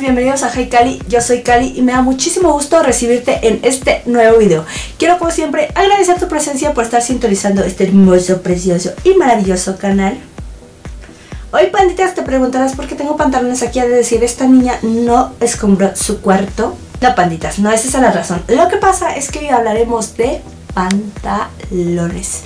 bienvenidos a Hey Cali, yo soy Cali y me da muchísimo gusto recibirte en este nuevo video. Quiero como siempre agradecer tu presencia por estar sintonizando este hermoso, precioso y maravilloso canal. Hoy panditas te preguntarás por qué tengo pantalones aquí a decir esta niña no escombró su cuarto. No panditas, no es esa la razón. Lo que pasa es que hoy hablaremos de pantalones.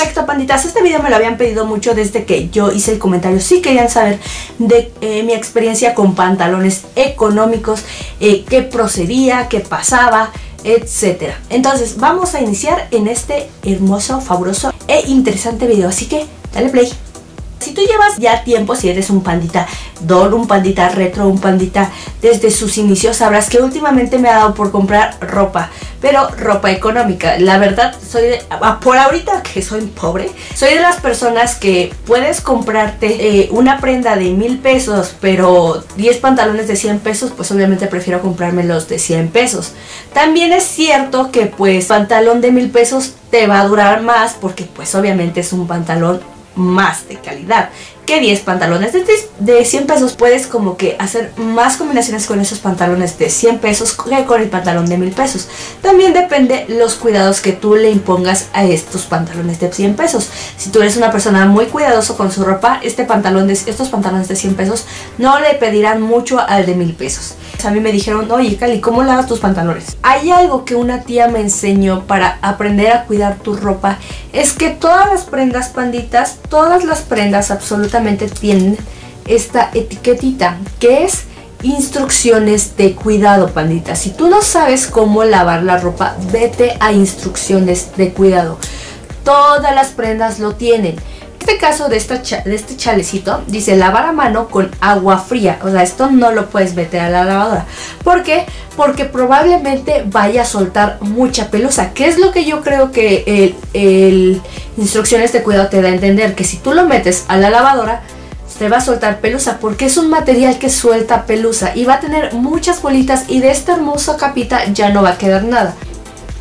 Exacto, panditas. Este video me lo habían pedido mucho desde que yo hice el comentario. Sí querían saber de eh, mi experiencia con pantalones económicos, eh, qué procedía, qué pasaba, etcétera. Entonces, vamos a iniciar en este hermoso, fabuloso e interesante video. Así que, dale play. Si tú llevas ya tiempo, si eres un pandita doll, un pandita retro, un pandita desde sus inicios, sabrás que últimamente me ha dado por comprar ropa, pero ropa económica. La verdad, soy de, ah, por ahorita que soy pobre, soy de las personas que puedes comprarte eh, una prenda de mil pesos, pero 10 pantalones de 100 pesos, pues obviamente prefiero comprarme los de 100 pesos. También es cierto que pues pantalón de mil pesos te va a durar más porque pues obviamente es un pantalón más de calidad que 10 pantalones de, de 100 pesos puedes como que hacer más combinaciones con esos pantalones de 100 pesos que con el pantalón de 1000 pesos también depende los cuidados que tú le impongas a estos pantalones de 100 pesos si tú eres una persona muy cuidadoso con su ropa este pantalón de estos pantalones de 100 pesos no le pedirán mucho al de 1000 pesos a mí me dijeron, oye Cali, ¿cómo lavas tus pantalones? Hay algo que una tía me enseñó para aprender a cuidar tu ropa. Es que todas las prendas panditas, todas las prendas absolutamente tienen esta etiquetita que es instrucciones de cuidado pandita. Si tú no sabes cómo lavar la ropa, vete a instrucciones de cuidado. Todas las prendas lo tienen este caso de, esta este chalecito dice lavar a mano con agua fría. O sea, esto no lo puedes meter a la lavadora. ¿Por qué? Porque probablemente vaya a soltar mucha pelusa. ¿Qué es lo que yo creo que el instrucciones de cuidado te da a entender? Que si tú lo metes a la lavadora, te va a soltar pelusa porque es un material que suelta pelusa y va a tener muchas bolitas y de esta hermosa capita ya no va a quedar nada.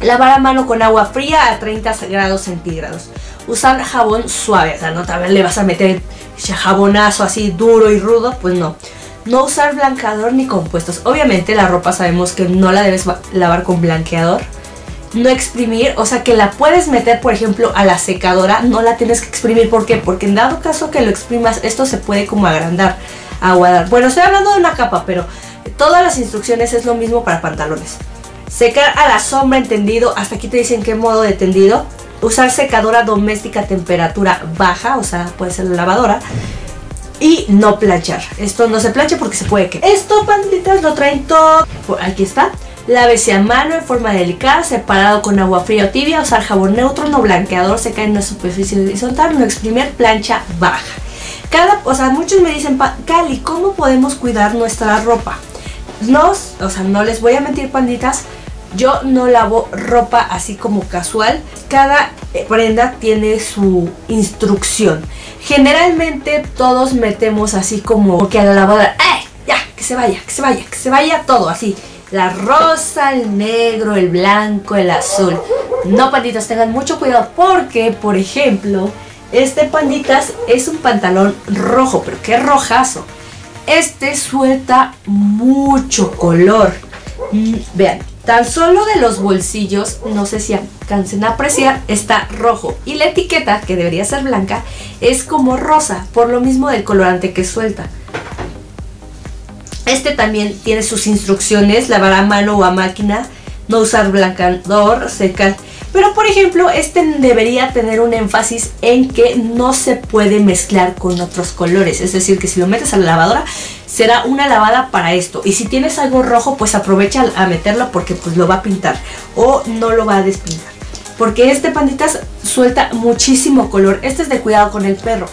Lavar a mano con agua fría a 30 grados centígrados usar jabón suave, o sea, no también le vas a meter jabonazo así duro y rudo, pues no. No usar blanqueador ni compuestos. Obviamente la ropa sabemos que no la debes lavar con blanqueador. No exprimir, o sea que la puedes meter por ejemplo a la secadora, no la tienes que exprimir. ¿Por qué? Porque en dado caso que lo exprimas, esto se puede como agrandar, aguadar. Bueno, estoy hablando de una capa, pero todas las instrucciones es lo mismo para pantalones. Secar a la sombra entendido, hasta aquí te dicen qué modo de tendido usar secadora doméstica a temperatura baja, o sea, puede ser la lavadora. Y no planchar. Esto no se plancha porque se puede que. Esto, panditas, lo traen todo. Aquí está. Lávese a mano en forma delicada, separado con agua fría o tibia, usar jabón neutro, no blanqueador, secar en una superficie horizontal, no exprimir, plancha baja. Cada, o sea, muchos me dicen, Cali, ¿cómo podemos cuidar nuestra ropa? Nos, o sea, no les voy a mentir, panditas, yo no lavo ropa así como casual. Cada prenda tiene su instrucción. Generalmente todos metemos así como que a la lavadora, ¡ay! Ya, que se vaya, que se vaya, que se vaya todo así. La rosa, el negro, el blanco, el azul. No, panditas, tengan mucho cuidado porque, por ejemplo, este panditas es un pantalón rojo, pero qué rojazo. Este suelta mucho color. Mm, vean, Tan solo de los bolsillos, no sé si alcancen a apreciar, está rojo. Y la etiqueta, que debería ser blanca, es como rosa, por lo mismo del colorante que suelta. Este también tiene sus instrucciones, lavar a mano o a máquina, no usar blancador, secar. Pero por ejemplo, este debería tener un énfasis en que no se puede mezclar con otros colores. Es decir, que si lo metes a la lavadora, será una lavada para esto. Y si tienes algo rojo, pues aprovecha a meterlo porque pues lo va a pintar o no lo va a despintar. Porque este panditas suelta muchísimo color. Este es de cuidado con el perro.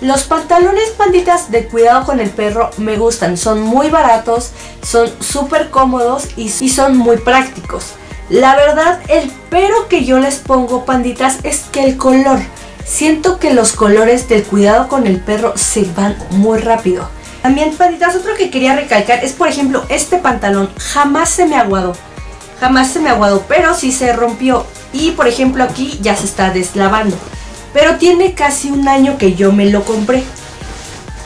Los pantalones panditas de cuidado con el perro me gustan. Son muy baratos, son súper cómodos y, y son muy prácticos. La verdad, el pero que yo les pongo panditas es que el color. Siento que los colores del cuidado con el perro se van muy rápido. También, panditas, otro que quería recalcar es, por ejemplo, este pantalón jamás se me aguadó. Jamás se me aguadó, pero sí se rompió. Y, por ejemplo, aquí ya se está deslavando. Pero tiene casi un año que yo me lo compré.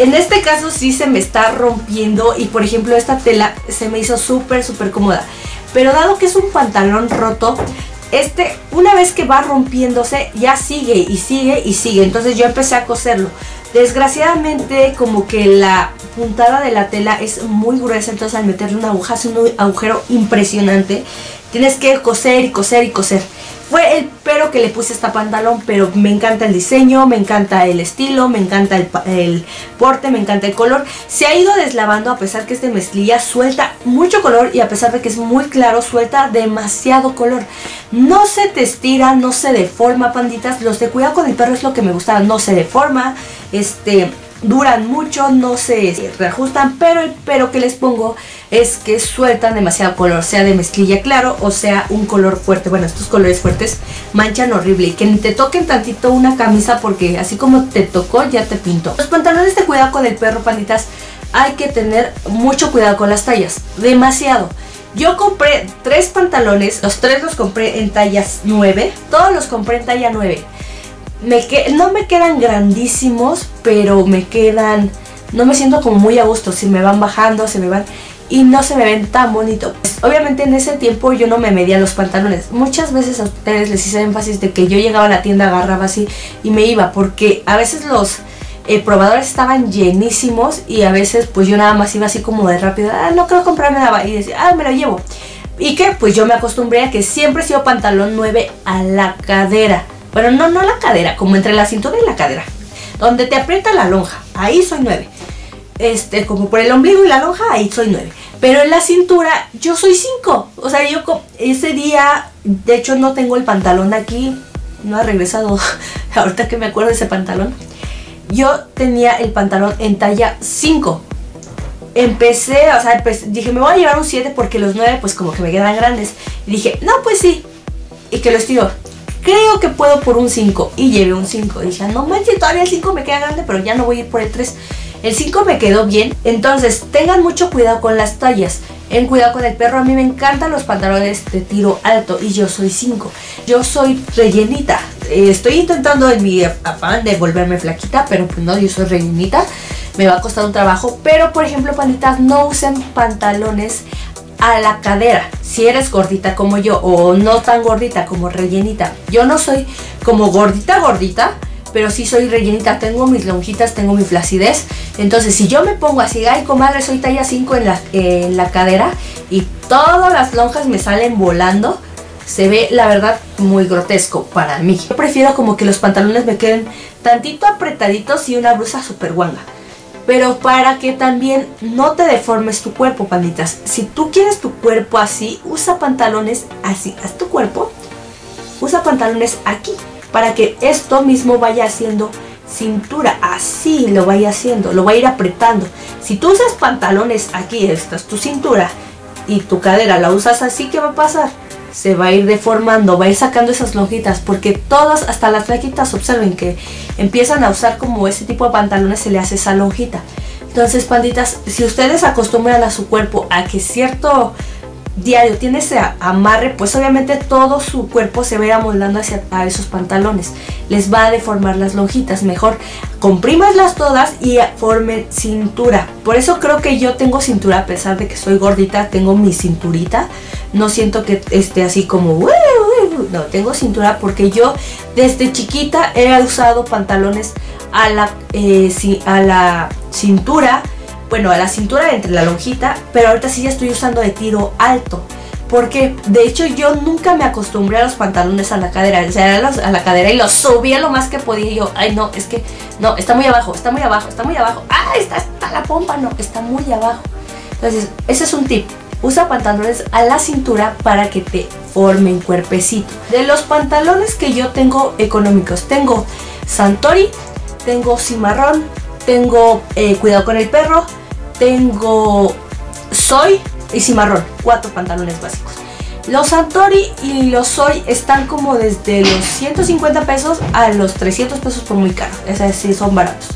En este caso sí se me está rompiendo y por ejemplo esta tela se me hizo súper súper cómoda. Pero dado que es un pantalón roto, este una vez que va rompiéndose ya sigue y sigue y sigue. Entonces yo empecé a coserlo. Desgraciadamente como que la puntada de la tela es muy gruesa, entonces al meterle una aguja hace un agujero impresionante. Tienes que coser y coser y coser. Fue el pero que le puse a esta pantalón, pero me encanta el diseño, me encanta el estilo, me encanta el, porte, me encanta el color. Se ha ido deslavando a pesar que este mezclilla suelta mucho color y a pesar de que es muy claro, suelta demasiado color. No se te estira, no se deforma, panditas. Los de cuidado con el perro es lo que me gusta, no se deforma, este duran mucho, no se reajustan, pero el pero que les pongo es que sueltan demasiado color, sea de mezclilla claro o sea un color fuerte. Bueno, estos colores fuertes manchan horrible y que ni te toquen tantito una camisa porque así como te tocó ya te pintó. Los pantalones de cuidado con el perro, panditas, hay que tener mucho cuidado con las tallas, demasiado. Yo compré tres pantalones, los tres los compré en tallas 9, todos los compré en talla 9 no me quedan grandísimos, pero me quedan, no me siento como muy a gusto, si me van bajando, se me van y no se me ven tan bonito. Obviamente en ese tiempo yo no me medía los pantalones. Muchas veces a ustedes les hice énfasis de que yo llegaba a la tienda, agarraba así y me iba, porque a veces los eh, probadores estaban llenísimos y a veces pues yo nada más iba así como de rápido, ah, no quiero comprarme nada y decía, ah, me lo llevo. Y que pues yo me acostumbré a que siempre he sido pantalón 9 a la cadera. Bueno, no, no la cadera, como entre la cintura y la cadera. Donde te aprieta la lonja, ahí soy 9. Este, como por el ombligo y la lonja, ahí soy 9. Pero en la cintura, yo soy 5. O sea, yo ese día, de hecho, no tengo el pantalón aquí. No ha regresado. Ahorita que me acuerdo de ese pantalón. Yo tenía el pantalón en talla 5. Empecé, o sea, pues, dije, me voy a llevar un 7 porque los 9 pues como que me quedan grandes. Y dije, no, pues sí. Y que lo estiro creo que puedo por un 5 y llevé un 5. Dije, no manches, todavía el 5 me queda grande, pero ya no voy a ir por el 3. El 5 me quedó bien, entonces tengan mucho cuidado con las tallas. En cuidado con el perro, a mí me encantan los pantalones de tiro alto y yo soy 5. Yo soy rellenita. Eh, estoy intentando en mi afán de volverme flaquita, pero pues no, yo soy rellenita. Me va a costar un trabajo, pero por ejemplo, panditas, no usen pantalones a la cadera. Si eres gordita como yo o no tan gordita como rellenita. Yo no soy como gordita gordita, pero sí soy rellenita. Tengo mis lonjitas, tengo mi flacidez. Entonces si yo me pongo así, ay comadre, soy talla 5 en la, en la cadera y todas las lonjas me salen volando, se ve la verdad muy grotesco para mí. Yo prefiero como que los pantalones me queden tantito apretaditos y una blusa super guanga pero para que también no te deformes tu cuerpo, panditas. Si tú quieres tu cuerpo así, usa pantalones así, haz tu cuerpo, usa pantalones aquí, para que esto mismo vaya haciendo cintura, así lo vaya haciendo, lo va a ir apretando. Si tú usas pantalones aquí, esta es tu cintura, y tu cadera la usas así, ¿qué va a pasar? Se va a ir deformando, va a ir sacando esas lonjitas, porque todas, hasta las flaquitas, observen que empiezan a usar como ese tipo de pantalones, se le hace esa lonjita. Entonces, panditas, si ustedes acostumbran a su cuerpo a que cierto diario tiene ese amarre, pues obviamente todo su cuerpo se ir amoldando hacia esos pantalones. Les va a deformar las lonjitas. Mejor comprímaslas todas y formen cintura. Por eso creo que yo tengo cintura, a pesar de que soy gordita, tengo mi cinturita no siento que esté así como, no, tengo cintura porque yo desde chiquita he usado pantalones a la, eh, a la cintura, bueno, a la cintura entre la lonjita, pero ahorita sí ya estoy usando de tiro alto. Porque de hecho yo nunca me acostumbré a los pantalones a la cadera, o sea, a la cadera y los subía lo más que podía. Y yo, ay no, es que no, está muy abajo, está muy abajo, está muy abajo. Ah, está, está la pompa, no, está muy abajo. Entonces, ese es un tip usa pantalones a la cintura para que te formen cuerpecito. De los pantalones que yo tengo económicos, tengo Santori, tengo Cimarrón, tengo eh, Cuidado con el perro, tengo Soy y Cimarrón, cuatro pantalones básicos. Los Santori y los Soy están como desde los 150 pesos a los 300 pesos por muy caro, es decir, son baratos.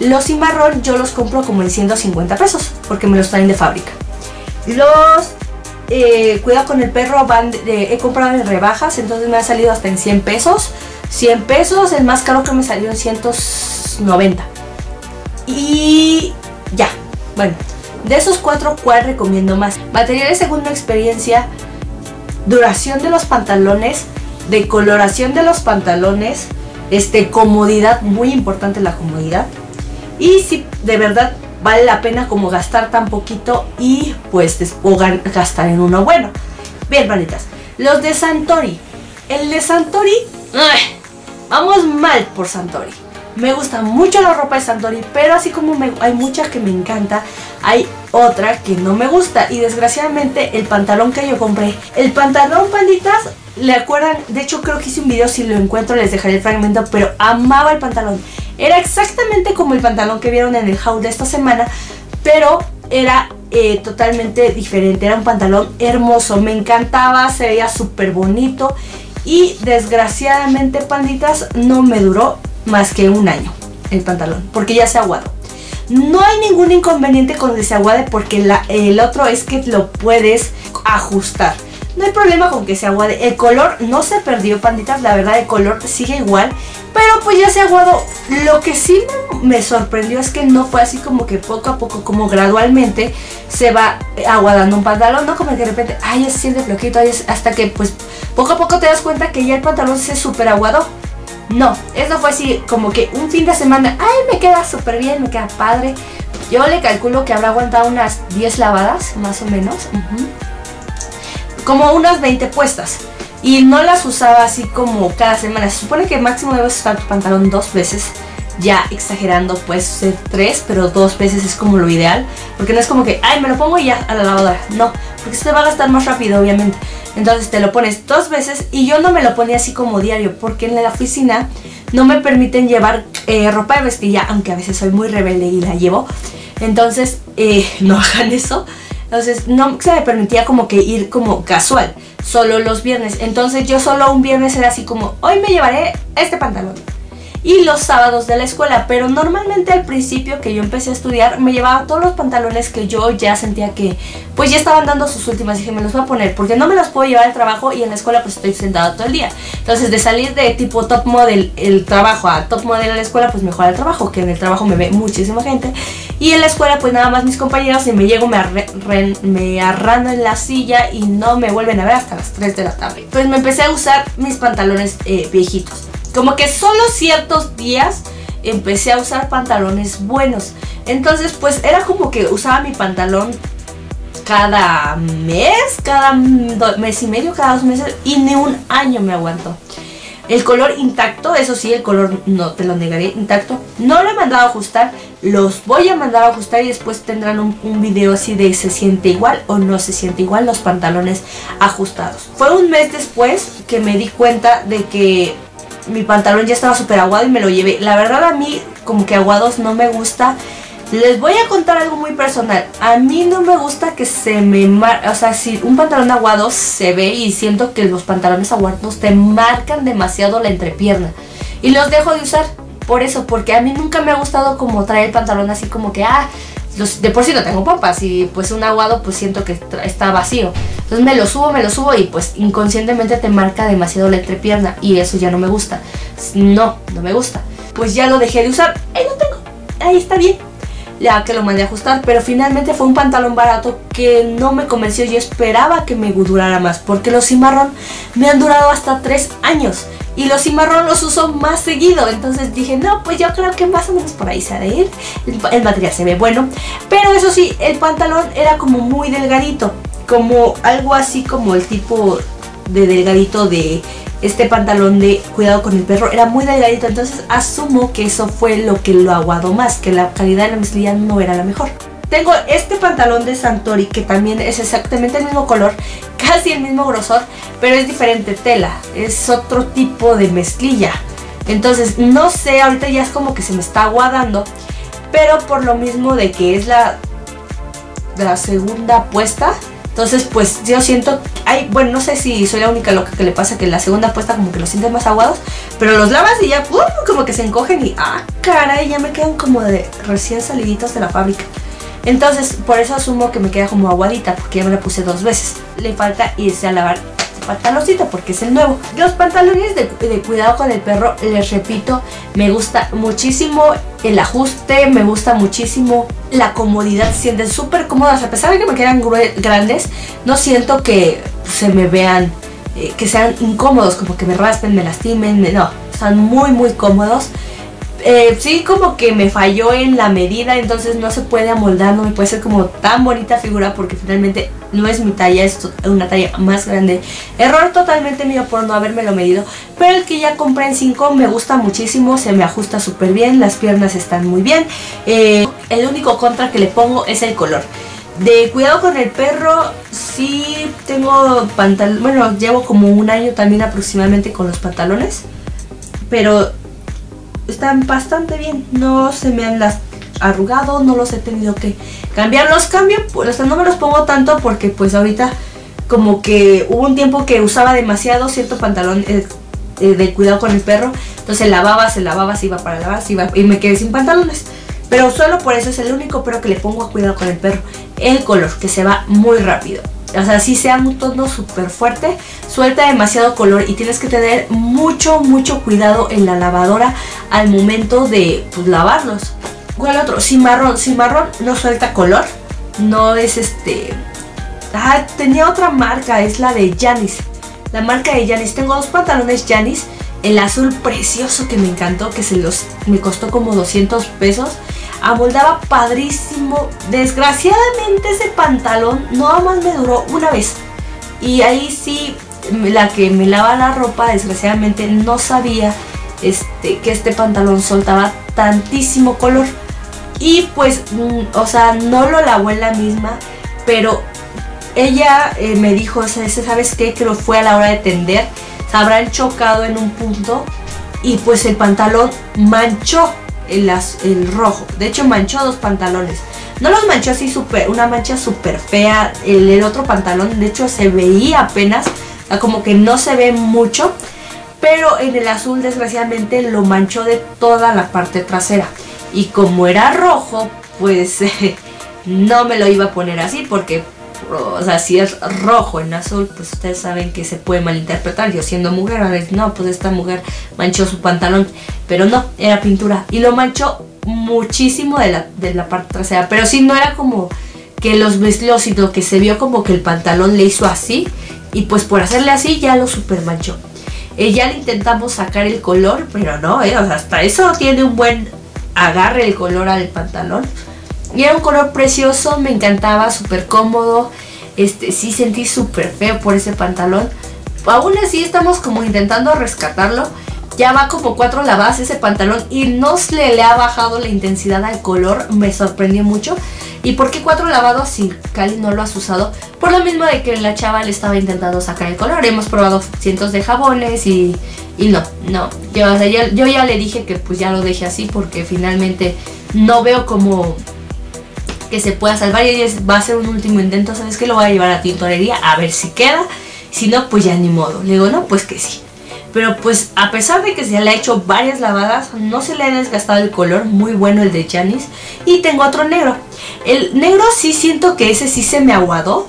Los Cimarrón yo los compro como en 150 pesos porque me los traen de fábrica. Los eh, Cuida con el perro van he comprado en rebajas, entonces me ha salido hasta en 100 pesos. 100 pesos, el más caro que me salió en 190. Y ya, bueno, de esos cuatro, ¿cuál recomiendo más? Materiales según mi experiencia, duración de los pantalones, decoloración de los pantalones, este, comodidad, muy importante la comodidad. Y si de verdad vale la pena como gastar tan poquito y pues gastar en uno bueno. Bien, manitas. Los de Santori. El de Santori, vamos mal por Santori. Me gusta mucho la ropa de Santori, pero así como hay mucha que me encanta, hay otra que no me gusta. Y desgraciadamente el pantalón que yo compré, el pantalón panditas, le acuerdan, de hecho creo que hice un video, si lo encuentro les dejaré el fragmento, pero amaba el pantalón. Era exactamente como el pantalón que vieron en el haul de esta semana, pero era eh, totalmente diferente. Era un pantalón hermoso, me encantaba, se veía súper bonito. Y desgraciadamente, panditas, no me duró más que un año el pantalón, porque ya se aguado. No hay ningún inconveniente con que se aguade porque el otro es que lo puedes ajustar. No hay problema con que se aguade. El color no se perdió, panditas. La verdad, el color sigue igual. Pero pues ya se aguado. Lo que sí me, sorprendió es que no fue así como que poco a poco, como gradualmente se va aguadando un pantalón. No como que de repente, ay, ya se siente floquito. hasta que pues poco a poco te das cuenta que ya el pantalón se super aguadó. No, eso fue así como que un fin de semana, ay, me queda súper bien, me queda padre. Yo le calculo que habrá aguantado unas 10 lavadas, más o menos como unas 20 puestas. Y no las usaba así como cada semana. Se supone que máximo debes usar tu pantalón dos veces. Ya exagerando, pues ser tres, pero dos veces es como lo ideal. Porque no es como que, ay, me lo pongo y ya a la lavadora. No, porque se te va a gastar más rápido, obviamente. Entonces te lo pones dos veces y yo no me lo ponía así como diario. Porque en la oficina no me permiten llevar eh, ropa de vestilla, aunque a veces soy muy rebelde y la llevo. Entonces, eh, no hagan eso. Entonces no se me permitía como que ir como casual, solo los viernes. Entonces yo solo un viernes era así como, hoy me llevaré este pantalón y los sábados de la escuela, pero normalmente al principio que yo empecé a estudiar me llevaba todos los pantalones que yo ya sentía que pues ya estaban dando sus últimas, dije me los voy a poner porque no me los puedo llevar al trabajo y en la escuela pues estoy sentada todo el día. Entonces de salir de tipo top model el trabajo a top model en la escuela pues mejor al trabajo, que en el trabajo me ve muchísima gente y en la escuela pues nada más mis compañeros y me llego, me, arrano en la silla y no me vuelven a ver hasta las 3 de la tarde. Pues me empecé a usar mis pantalones eh, viejitos. Como que solo ciertos días empecé a usar pantalones buenos. Entonces, pues era como que usaba mi pantalón cada mes, cada mes y medio, cada dos meses y ni un año me aguantó. El color intacto, eso sí, el color no te lo negaré, intacto. No lo he mandado a ajustar, los voy a mandar a ajustar y después tendrán un, un, video así de se siente igual o no se siente igual los pantalones ajustados. Fue un mes después que me di cuenta de que mi pantalón ya estaba súper aguado y me lo llevé. La verdad a mí como que aguados no me gusta. Les voy a contar algo muy personal. A mí no me gusta que se me marque, o sea, si un pantalón aguado se ve y siento que los pantalones aguados te marcan demasiado la entrepierna. Y los dejo de usar por eso, porque a mí nunca me ha gustado como traer el pantalón así como que, ah, de por sí no tengo pompas y pues un aguado pues siento que está vacío. Entonces me lo subo, me lo subo y pues inconscientemente te marca demasiado la entrepierna y eso ya no me gusta. No, no me gusta. Pues ya lo dejé de usar. Ahí lo tengo. Ahí está bien. Ya que lo mandé a ajustar, pero finalmente fue un pantalón barato que no me convenció. Yo esperaba que me durara más porque los cimarrón me han durado hasta 3 años y los cimarrón los uso más seguido. Entonces dije, no, pues yo creo que más o menos por ahí se ha de ir. El material se ve bueno. Pero eso sí, el pantalón era como muy delgadito. Como algo así como el tipo de delgadito de este pantalón de cuidado con el perro. Era muy delgadito. Entonces asumo que eso fue lo que lo aguadó más. Que la calidad de la mezclilla no era la mejor. Tengo este pantalón de Santori que también es exactamente el mismo color, casi el mismo grosor, pero es diferente tela, es otro tipo de mezclilla. Entonces, no sé, ahorita ya es como que se me está aguadando, pero por lo mismo de que es la, la segunda puesta, entonces pues yo siento, ay, bueno, no sé si soy la única loca que le pasa que la segunda puesta como que los sientes más aguados, pero los lavas y ya, como que se encogen y, ah, caray, ya me quedan como de recién saliditos de la fábrica. Entonces, por eso asumo que me queda como aguadita, porque ya me la puse dos veces. Le falta irse a lavar pantaloncito porque es el nuevo. Los pantalones de, cuidado con el perro, les repito, me gusta muchísimo el ajuste, me gusta muchísimo la comodidad, sienten súper cómodas, a pesar de que me quedan grandes, no siento que se me vean, eh, que sean incómodos, como que me raspen, me lastimen, no, están muy muy cómodos. Eh, sí como que me falló en la medida, entonces no se puede amoldar, no me puede ser como tan bonita figura porque finalmente no es mi talla, es una talla más grande. Error totalmente mío por no habérmelo medido, pero el que ya compré en 5 me gusta muchísimo, se me ajusta súper bien, las piernas están muy bien. Eh, el único contra que le pongo es el color. De cuidado con el perro, sí tengo pantalones, bueno, llevo como un año también aproximadamente con los pantalones, pero están bastante bien. No se me han las arrugado, no los he tenido que cambiar. Los cambio, pues, no me los pongo tanto porque pues ahorita como que hubo un tiempo que usaba demasiado cierto pantalón eh, eh, de cuidado con el perro. Entonces lavaba, se lavaba, se iba para lavar, se iba y me quedé sin pantalones. Pero solo por eso es el único pero que le pongo a cuidado con el perro. El color, que se va muy rápido o sea, si sea un tono súper fuerte, suelta demasiado color y tienes que tener mucho, mucho cuidado en la lavadora al momento de pues, lavarlos. ¿Cuál otro? Cimarrón. Cimarrón no suelta color. No es este... Ah, tenía otra marca, es la de Janis. La marca de Janis. Tengo dos pantalones Janis. El azul precioso que me encantó, que se los me costó como 200 pesos amoldaba padrísimo. Desgraciadamente ese pantalón nada más me duró una vez. Y ahí sí, la que me lava la ropa, desgraciadamente no sabía este, que este pantalón soltaba tantísimo color. Y pues, mm, o sea, no lo lavó en la misma, pero ella eh, me dijo, ¿sabes qué? Que lo fue a la hora de tender, se habrán chocado en un punto y pues el pantalón manchó el, rojo. De hecho, manchó dos pantalones. No los manchó así súper, una mancha súper fea. El, otro pantalón, de hecho, se veía apenas. como que no se ve mucho. Pero en el azul, desgraciadamente, lo manchó de toda la parte trasera. Y como era rojo, pues no me lo iba a poner así porque o sea, si es rojo en azul, pues ustedes saben que se puede malinterpretar. Yo siendo mujer, a ver, no, pues esta mujer manchó su pantalón, pero no, era pintura. Y lo manchó muchísimo de la, de la parte trasera, pero sí no era como que los vestidos, sino que se vio como que el pantalón le hizo así, y pues por hacerle así ya lo super manchó. Eh, ya le intentamos sacar el color, pero no, eh, hasta eso tiene un buen agarre el color al pantalón. Y era un color precioso, me encantaba, súper cómodo. Este, sí sentí súper feo por ese pantalón. Aún así estamos como intentando rescatarlo. Ya va como cuatro lavadas ese pantalón y no le, le ha bajado la intensidad al color. Me sorprendió mucho. ¿Y por qué cuatro lavados si Cali no lo has usado? Por lo mismo de que la chava le estaba intentando sacar el color. Hemos probado cientos de jabones y, y no, no. Yo, yo ya le dije que pues ya lo deje así porque finalmente no veo como que se pueda salvar y va a ser un último intento, ¿sabes que Lo voy a llevar a tintorería a ver si queda, si no, pues ya ni modo. Le digo, no, pues que sí. Pero pues a pesar de que se le ha hecho varias lavadas, no se le ha desgastado el color, muy bueno el de Janis. Y tengo otro negro. El negro sí siento que ese sí se me aguadó.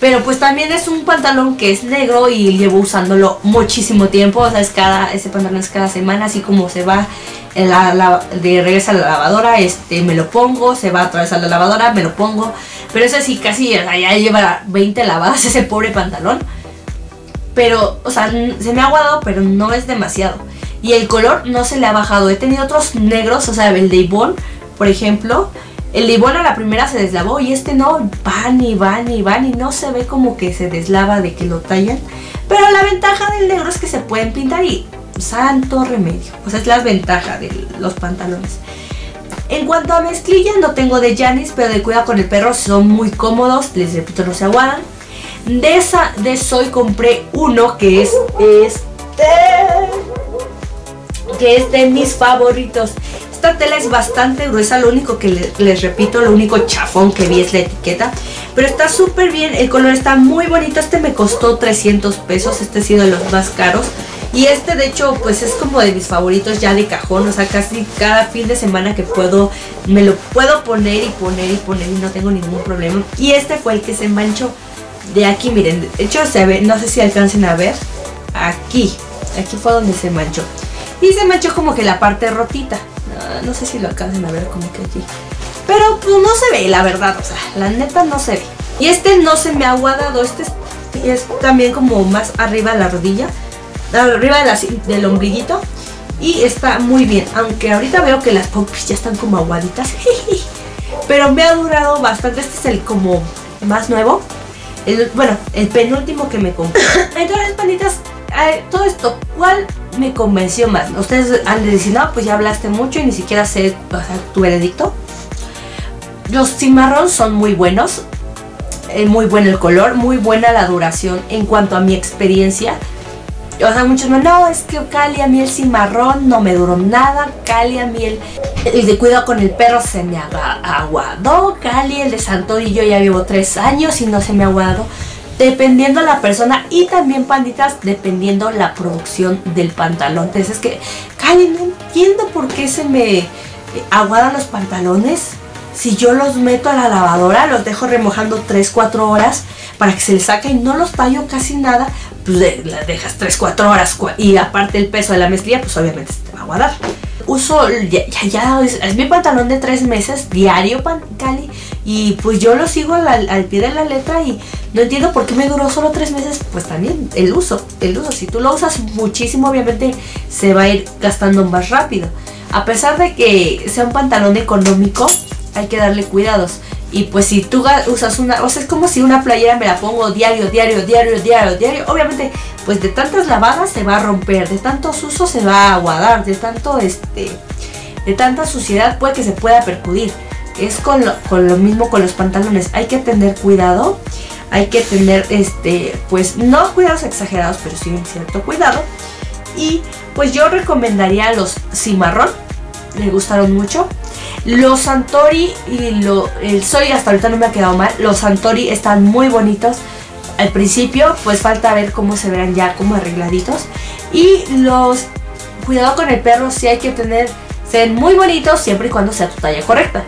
Pero pues también es un pantalón que es negro y llevo usándolo muchísimo tiempo. O sea, es cada, ese pantalón es cada semana, así como se va la, de regresa a la lavadora, este, me lo pongo, se va a través a la lavadora, me lo pongo. Pero ese sí, casi ya lleva 20 lavadas ese pobre pantalón. Pero, o sea, se me ha aguado, pero no es demasiado. Y el color no se le ha bajado. He tenido otros negros, o sea, el de por ejemplo. El de a la primera se deslavó y este no, van y van y van y no se ve como que se deslava de que lo tallan. Pero la ventaja del negro es que se pueden pintar y santo remedio. O sea, es la ventaja de los pantalones. En cuanto a mezclilla, no tengo de Janis, pero de cuidado con el perro son muy cómodos. Les repito, no se aguadan. De esa, de Soy compré uno que es este. Que es de mis favoritos. Esta tela es bastante gruesa, lo único que les repito, lo único chafón que vi es la etiqueta. Pero está súper bien, el color está muy bonito. Este me costó 300 pesos, este ha sido de los más caros. Y este de hecho pues es como de mis favoritos ya de cajón, o sea, casi cada fin de semana que puedo me lo puedo poner y poner y poner y no tengo ningún problema. Y este fue el que se manchó. De aquí, miren, de hecho se ve, no sé si alcancen a ver. Aquí, aquí fue donde se manchó. Y se manchó como que la parte rotita. No, no sé si lo alcancen a ver como que aquí. Pero pues no se ve, la verdad, o sea, la neta no se ve. Y este no se me ha aguadado, este es, es también como más arriba de la rodilla, arriba de la cin- del ombliguito. Y está muy bien, aunque ahorita veo que las pompis ya están como aguaditas. Pero me ha durado bastante, este es el como más nuevo. El, bueno, el penúltimo que me compré. Entonces, panitas, todo esto, ¿cuál me convenció más? Ustedes han de decir, no, pues ya hablaste mucho y ni siquiera sé o sea, tu veredicto. Los cimarrón son muy buenos, eh, muy bueno el color, muy buena la duración en cuanto a mi experiencia. O sea, muchos me no, es que Cali a mí el cimarrón no me duró nada, Cali a mí el, de cuidado con el perro se me aguadó, Cali el de Santori yo ya llevo tres años y no se me ha aguadado. Dependiendo la persona y también panditas, dependiendo la producción del pantalón. Entonces es que, Cali, no entiendo por qué se me aguadan los pantalones. Si yo los meto a la lavadora, los dejo remojando 3-4 horas para que se les saque y no los tallo casi nada, pues de- las dejas 3-4 horas y aparte el peso de la mezclilla, pues obviamente se te va a aguadar. Uso, ya, ya, es, mi pantalón de 3 meses, diario Cali, y pues yo lo sigo al, al pie de la letra y no entiendo por qué me duró solo 3 meses, pues también el uso, el uso, si tú lo usas muchísimo, obviamente se va a ir gastando más rápido. A pesar de que sea un pantalón económico, hay que darle cuidados. Y pues si tú usas una, o sea, es como si una playera me la pongo diario, diario, diario, diario, diario. Obviamente, pues de tantas lavadas se va a romper, de tantos usos se va a aguadar, de tanto, este, de tanta suciedad puede que se pueda percudir. Es con lo, con lo mismo con los pantalones. Hay que tener cuidado, hay que tener, este, pues no cuidados exagerados, pero sí un cierto cuidado. Y pues yo recomendaría los cimarrón, me gustaron mucho. Los Santori y lo, el Soy hasta ahorita no me ha quedado mal. Los Santori están muy bonitos. Al principio, pues falta ver cómo se verán ya como arregladitos. Y los cuidado con el perro, sí hay que tener, ser muy bonitos siempre y cuando sea tu talla correcta.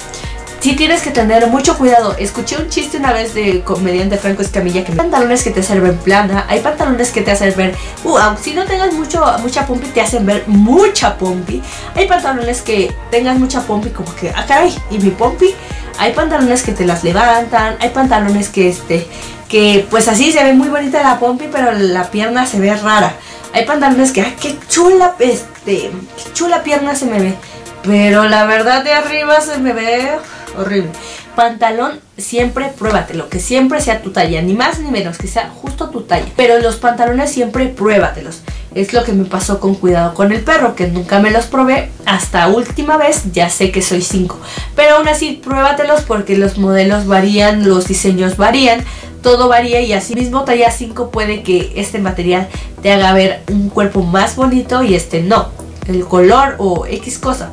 Sí tienes que tener mucho cuidado. Escuché un chiste una vez de comediante Franco Escamilla que hay pantalones que te hacen ver plana, hay pantalones que te hacen ver, uh, si no tengas mucho, mucha pompi, te hacen ver mucha pompi. Hay pantalones que tengas mucha pompi como que, ah caray, y mi pompi. Hay pantalones que te las levantan, hay pantalones que este, que pues así se ve muy bonita la pompi, pero la pierna se ve rara. Hay pantalones que, ay, qué chula, este, qué chula pierna se me ve. Pero la verdad de arriba se me ve horrible. Pantalón, siempre pruébatelo, que siempre sea tu talla, ni más ni menos, que sea justo tu talla. Pero los pantalones siempre pruébatelos. Es lo que me pasó con cuidado con el perro, que nunca me los probé. Hasta última vez ya sé que soy 5. Pero aún así, pruébatelos porque los modelos varían, los diseños varían, todo varía y así mismo talla 5 puede que este material te haga ver un cuerpo más bonito y este no. El color o X cosa.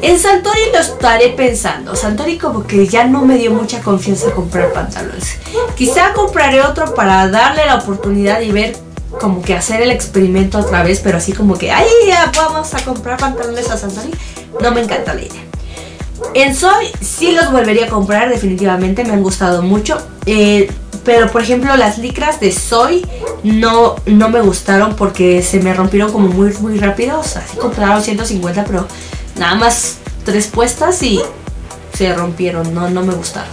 En Santori lo estaré pensando. Santori como que ya no me dio mucha confianza comprar pantalones. Quizá compraré otro para darle la oportunidad y ver como que hacer el experimento otra vez, pero así como que, ay, ya vamos a comprar pantalones a Santori. No me encanta la idea. En Soy sí los volvería a comprar, definitivamente, me han gustado mucho. Eh, pero por ejemplo las licras de Soy no, no me gustaron porque se me rompieron como muy, muy rápido. O sea, sí compraron 150, pero nada más tres puestas y se rompieron, no, no me gustaron.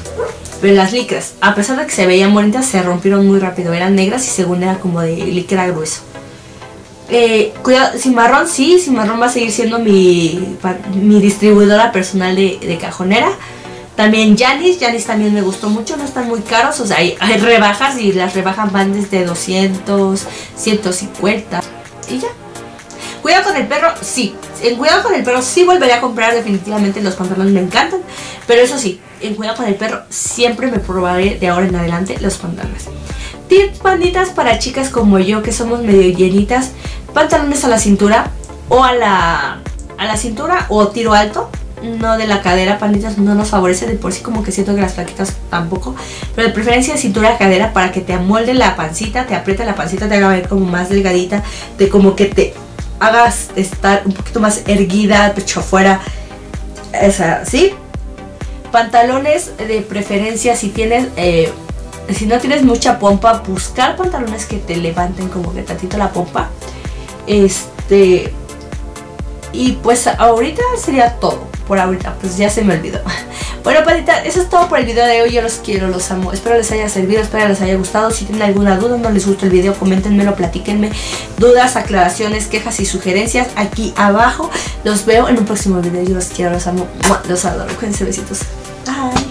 Pero las licras, a pesar de que se veían bonitas, se rompieron muy rápido. Eran negras y según era como de licra grueso. Eh, cuidado, Cimarrón sí, Cimarrón va a seguir siendo mi, mi distribuidora personal de, de cajonera. También Janis, Janis también me gustó mucho, no están muy caros, o sea, hay, hay rebajas y las rebajas van desde 200, 150 y ya. Cuidado con el perro, sí. En cuidado con el perro sí volveré a comprar definitivamente los pantalones, me encantan. Pero eso sí, en cuidado con el perro siempre me probaré de ahora en adelante los pantalones. Tips panditas para chicas como yo que somos medio llenitas. Pantalones a la cintura o a la, a la cintura o tiro alto. No de la cadera, panditas no nos favorece de por sí como que siento que las flaquitas tampoco. Pero de preferencia cintura a cadera para que te amolde la pancita, te apriete la pancita, te haga ver como más delgadita, de como que te hagas estar un poquito más erguida, pecho afuera. O sea, ¿sí? Pantalones de preferencia si tienes eh, si no tienes mucha pompa, buscar pantalones que te levanten como que tantito la pompa. Este. Y pues ahorita sería todo. Por ahorita, pues ya se me olvidó. Bueno, patita, eso es todo por el video de hoy. Yo los quiero, los amo. Espero les haya servido, espero les haya gustado. Si tienen alguna duda, no les gusta el video, coméntenmelo, platíquenme. Dudas, aclaraciones, quejas y sugerencias aquí abajo. Los veo en un próximo video. Yo los quiero, los amo. Los adoro. Cuídense, besitos. Bye.